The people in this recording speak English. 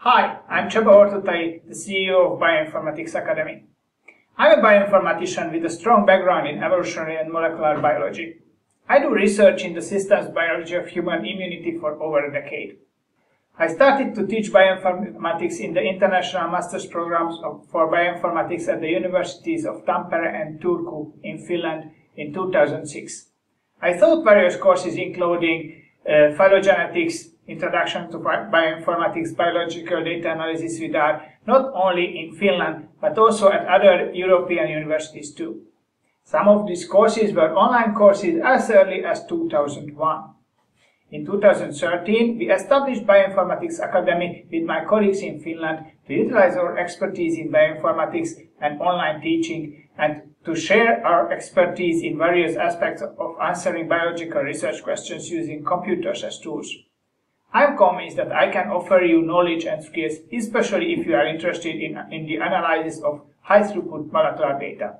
Hi, I'm Csaba Ortutay, the CEO of Bioinformatics Academy. I'm a bioinformatician with a strong background in evolutionary and molecular biology. I do research in the systems biology of human immunity for over a decade. I started to teach bioinformatics in the international master's programs for bioinformatics at the universities of Tampere and Turku in Finland in 2006. I taught various courses including uh, phylogenetics, introduction to bioinformatics, biological data analysis with R, not only in Finland, but also at other European universities too. Some of these courses were online courses as early as 2001. In 2013, we established Bioinformatics Academy with my colleagues in Finland to utilize our expertise in bioinformatics and online teaching and to share our expertise in various aspects of answering biological research questions using computers as tools. I'm convinced that I can offer you knowledge and skills, especially if you are interested in, in the analysis of high throughput molecular data.